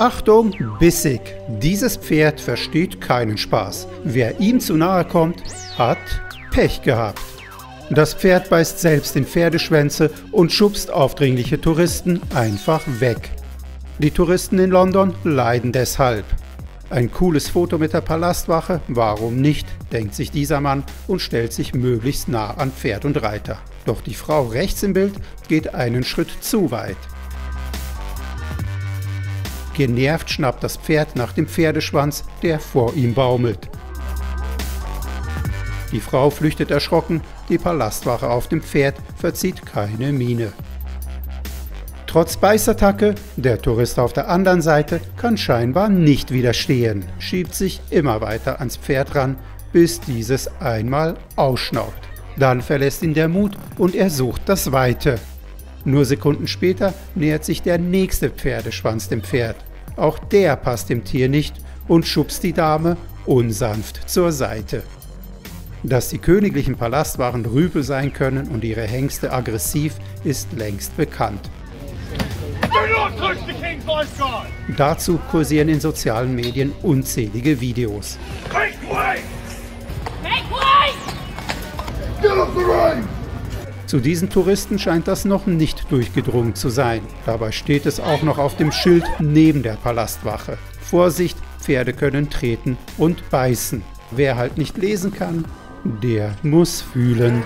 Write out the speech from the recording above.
Achtung, bissig. Dieses Pferd versteht keinen Spaß. Wer ihm zu nahe kommt, hat Pech gehabt. Das Pferd beißt selbst in Pferdeschwänze und schubst aufdringliche Touristen einfach weg. Die Touristen in London leiden deshalb. Ein cooles Foto mit der Palastwache, warum nicht, denkt sich dieser Mann und stellt sich möglichst nah an Pferd und Reiter. Doch die Frau rechts im Bild geht einen Schritt zu weit. Genervt schnappt das Pferd nach dem Pferdeschwanz, der vor ihm baumelt. Die Frau flüchtet erschrocken, die Palastwache auf dem Pferd verzieht keine Miene. Trotz Beißattacke, der Tourist auf der anderen Seite kann scheinbar nicht widerstehen, schiebt sich immer weiter ans Pferd ran, bis dieses einmal ausschnaubt. Dann verlässt ihn der Mut und er sucht das Weite. Nur Sekunden später nähert sich der nächste Pferdeschwanz dem Pferd. Auch der passt dem Tier nicht und schubst die Dame unsanft zur Seite. Dass die königlichen Palastwaren Rüpel sein können und ihre Hengste aggressiv, ist längst bekannt. Dazu kursieren in sozialen Medien unzählige Videos. Zu diesen Touristen scheint das noch nicht durchgedrungen zu sein. Dabei steht es auch noch auf dem Schild neben der Palastwache. Vorsicht, Pferde können treten und beißen. Wer halt nicht lesen kann, der muss fühlen.